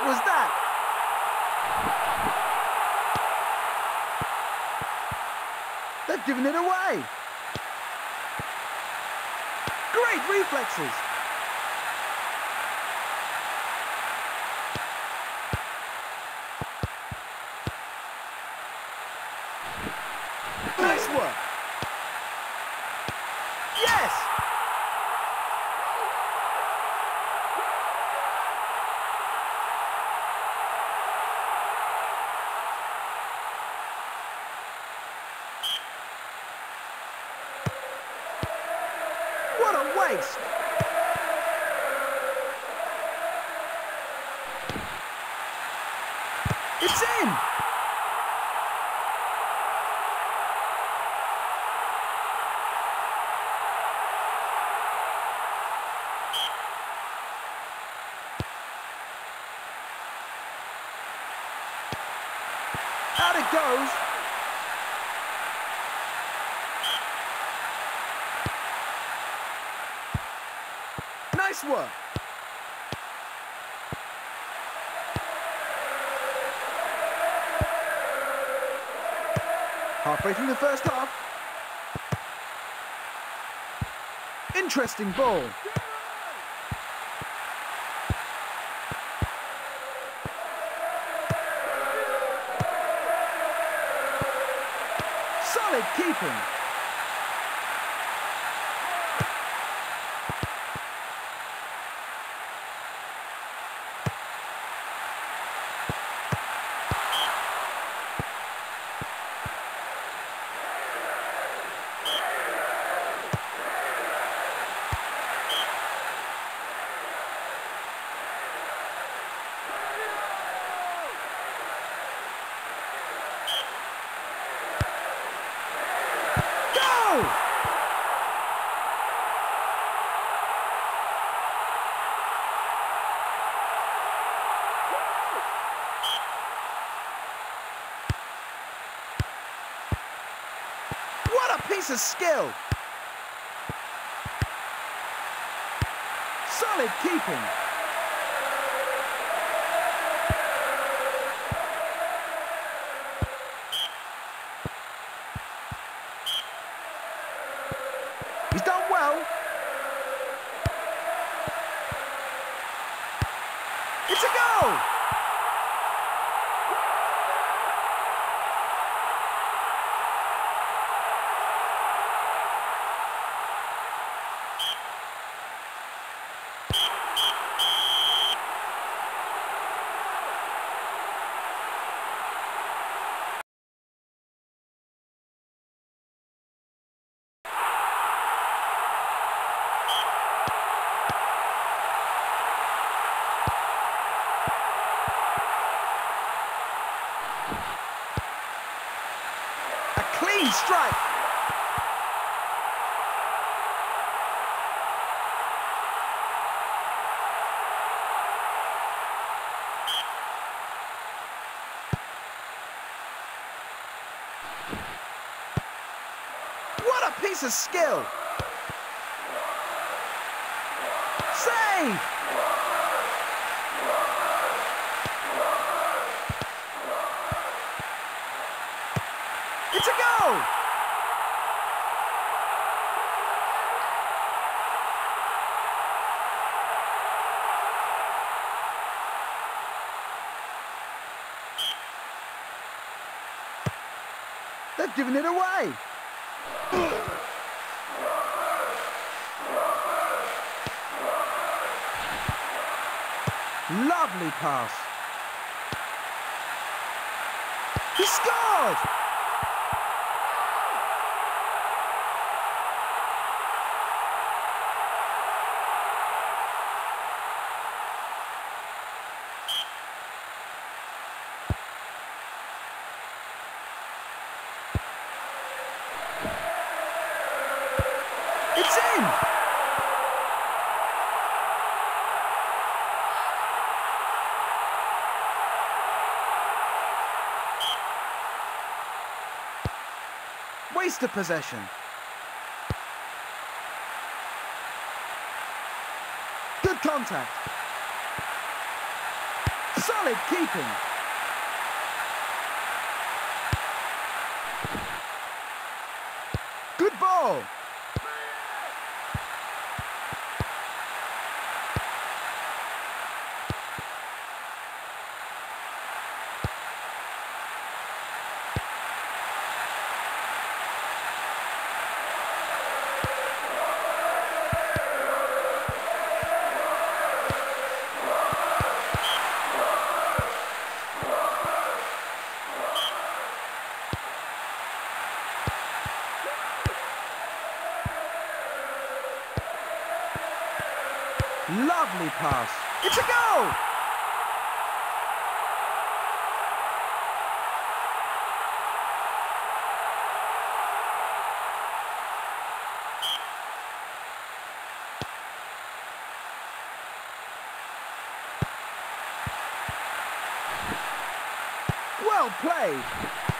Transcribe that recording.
What was that? They've given it away. Great reflexes. What! It's in! Out it goes! Nice work! Halfway through the first half. Interesting ball. Solid keeping. What a piece of skill! Solid keeping. It's a goal! Clean strike. What a piece of skill. Save! It's a goal! They've given it away. Lovely pass. He scored! It's in! Waste of possession. Good contact. Solid keeping. Good ball. Lovely pass. It's a goal! Well played.